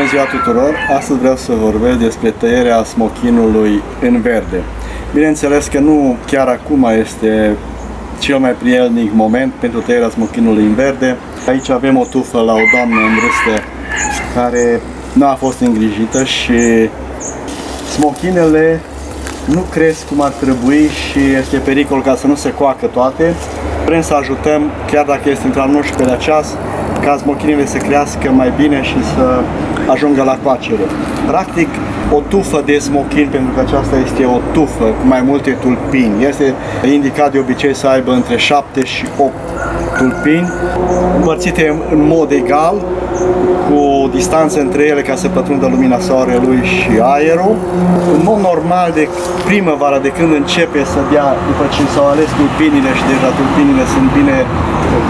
Bună ziua tuturor! Astăzi vreau să vorbesc despre tăierea smochinului în verde. Bineînțeles că nu chiar acum este cel mai prielnic moment pentru tăierea smochinului în verde. Aici avem o tufă la o doamnă în vârstă care nu a fost îngrijită și smochinele nu cresc cum ar trebui și este pericol ca să nu se coacă toate. Vrem să ajutăm, chiar dacă este între al 11 ceas, ca smochinele să crească mai bine și să ajungă la coacere. Practic, o tufă de smochin, pentru că aceasta este o tufă cu mai multe tulpini. Este indicat de obicei să aibă între 7 și 8 tulpini, împărțite în mod egal, cu o distanță între ele ca să pătrundă lumina soarelui și aerul. În mod normal, de primăvara, de când începe să dea, după ce s-au ales tulpinile și deja tulpinile sunt bine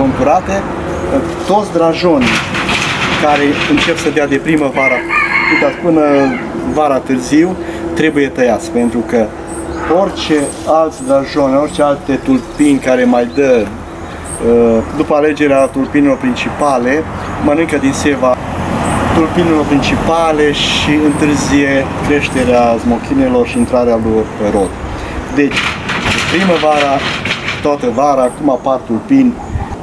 concurate, toți drajonii care încep să dea de primăvara, uitați, până vara târziu, trebuie tăiați, pentru că orice alți drajoni, orice alte tulpini care mai dă uh, după alegerea tulpinilor principale, mănâncă din seva tulpinilor principale și întârzie creșterea smochinelor și intrarea lor pe rod. Deci, primăvara, toată vara, acum apar tulpini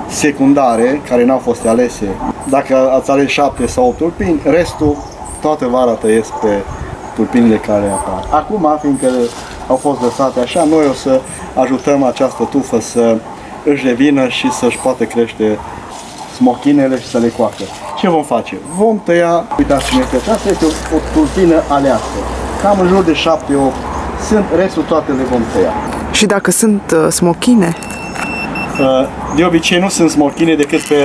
secundare, care n-au fost alese. Dacă ați ales 7 sau 8 tulpini, restul toată vara tăiesc pe tulpinile care apar. Acum, fiindcă au fost lăsate așa, noi o să ajutăm această tufă să își revină și să-și poată crește smochinele și să le coacă. Ce vom face? Vom tăia, uitați-mi este aceasta, este o, o tulpină aleasă. Cam în jur de 7-8 sunt, restul toate le vom tăia. Și dacă sunt uh, smochine? Uh, de obicei nu sunt smochine decât pe,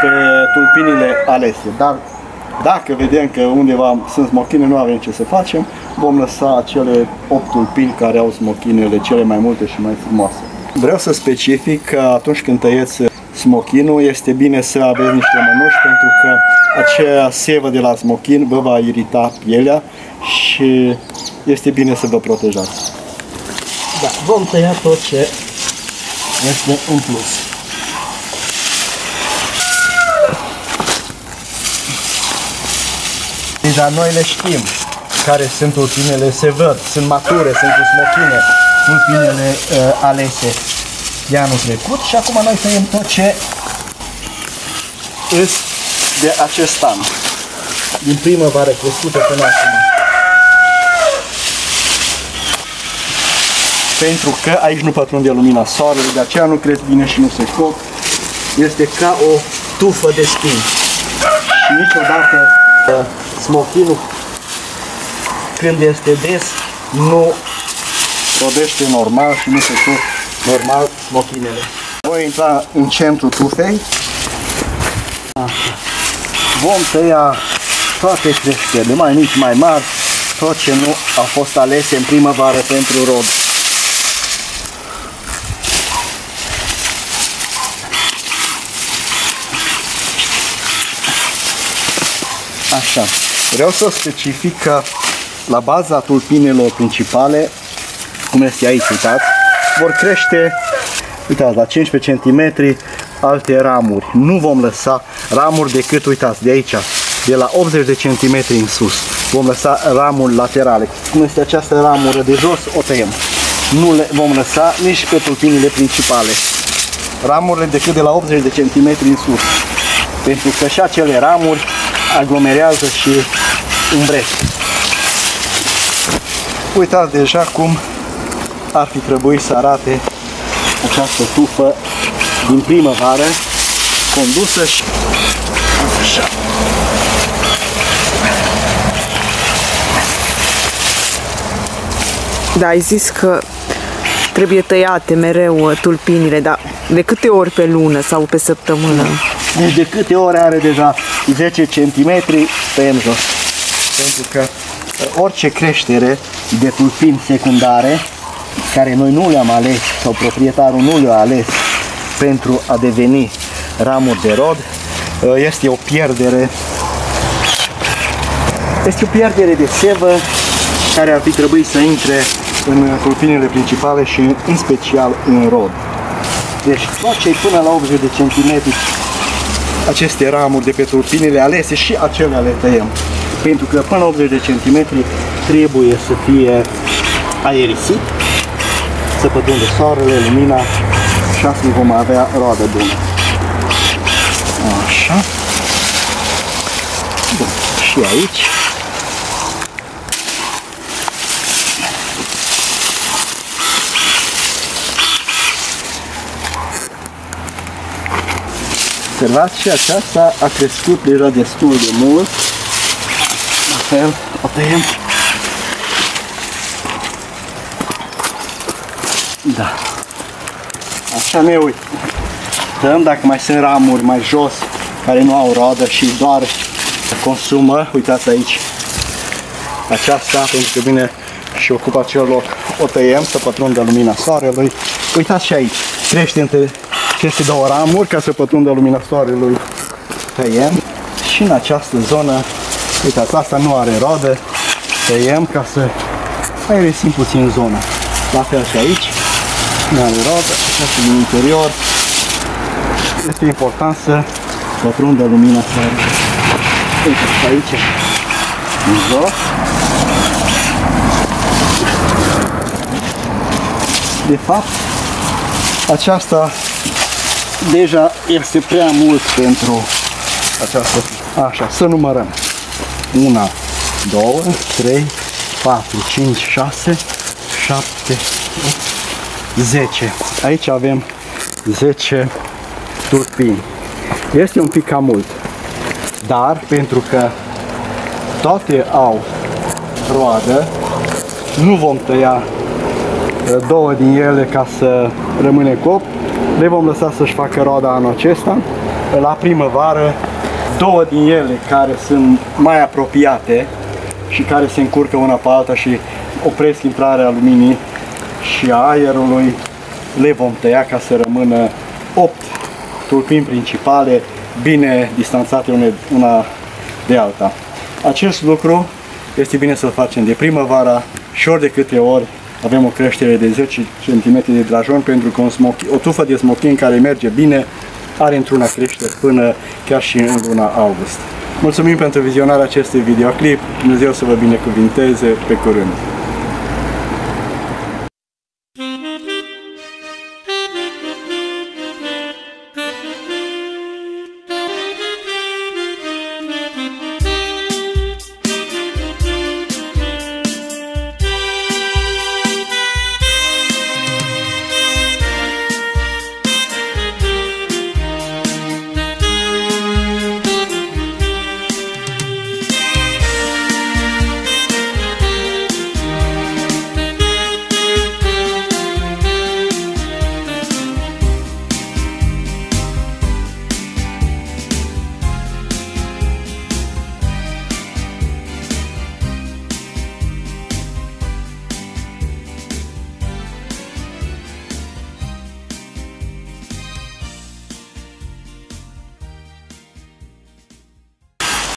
pe tulpinile alese, dar dacă vedem că undeva sunt smochine, nu avem ce să facem, vom lăsa acele 8 tulpini care au smochinele cele mai multe și mai frumoase. Vreau să specific că atunci când tăieți smochinul, este bine să aveți niște mănuși pentru că acea sevă de la smochin vă va irita pielea și este bine să vă protejați. Da, vom tăia tot ce este în plus. Deja noi le știm care sunt tulpinele, se văd, sunt mature, sunt cu smochine, tulpinele uh, alese de anul trecut și acum noi tăiem tot ce îs de acest an, din primăvară crescută până acum. Pentru că aici nu pătrunde lumina soarelui, de aceea nu cresc bine și nu se coc. Este ca o tufă de spini. Și niciodată uh, smochinul când este des nu rodește normal și nu se coc normal smochinele. Voi intra în centrul tufei. Așa. Vom tăia toate creșterile, mai mici, mai mari, tot ce nu a fost alese în primăvară pentru rod. Așa. Vreau să specific că la baza tulpinelor principale, cum este aici, uitați, vor crește, uitați, la 15 cm alte ramuri. Nu vom lăsa ramuri decât, uitați, de aici, de la 80 de cm în sus. Vom lăsa ramuri laterale. Cum este această ramură de jos, o tăiem. Nu le vom lăsa nici pe tulpinile principale. Ramurile decât de la 80 de cm în sus. Pentru că și acele ramuri aglomerează și umbresc. Uitați deja cum ar fi trebuit să arate această tufă din primăvară condusă și așa. Da, ai zis că trebuie tăiate mereu uh, tulpinile, dar de câte ori pe lună sau pe săptămână? Deci de câte ori are deja 10 cm tăiem jos. Pentru că uh, orice creștere de tulpini secundare care noi nu le-am ales sau proprietarul nu le-a ales pentru a deveni ramuri de rod, uh, este o pierdere este o pierdere de sevă care ar fi trebuit să intre în tulpinile principale și în special în rod. Deci tot ce până la 80 de cm aceste ramuri de pe tulpinile alese și acelea le tăiem. Pentru că până la 80 de centimetri trebuie să fie aerisit, să pătrundă soarele, lumina și astfel vom avea roadă bună. Așa. Bun. Și aici. Observați și aceasta a crescut deja destul de mult. La fel, o tăiem. Da. Așa ne uit. Dăm dacă mai sunt ramuri mai jos care nu au rodă și doar consumă. Uitați aici. Aceasta, pentru că vine și ocupă acel loc. O tăiem să pătrundă lumina soarelui. Uitați și aici. Crește între aceste două ramuri ca să pătrundă lumina soarelui. Tăiem. Și în această zonă, uitați, asta nu are rodă. Tăiem ca să mai resim puțin zona. La fel și aici. Nu are rodă. Aceasta din interior. Este important să pătrundă lumina soarelui. Uitați aici. În jos. De fapt, aceasta deja este prea mult pentru această. Așa, să numărăm. 1, 2, 3, 4, 5, 6, 7, 8, 10. Aici avem 10 turpini. Este un pic cam mult. Dar pentru că toate au roadă, nu vom tăia două din ele ca să rămâne cop. Le vom lăsa să-și facă roada anul acesta. La primăvară, două din ele care sunt mai apropiate și care se încurcă una pe alta și opresc intrarea luminii și a aerului, le vom tăia ca să rămână 8 tulpini principale bine distanțate una de alta. Acest lucru este bine să-l facem de primăvara și ori de câte ori avem o creștere de 10 cm de drajon pentru că un smochi, o tufă de smochin care merge bine are într-una creștere până chiar și în luna august. Mulțumim pentru vizionarea acestui videoclip, Dumnezeu să vă binecuvinteze, pe curând!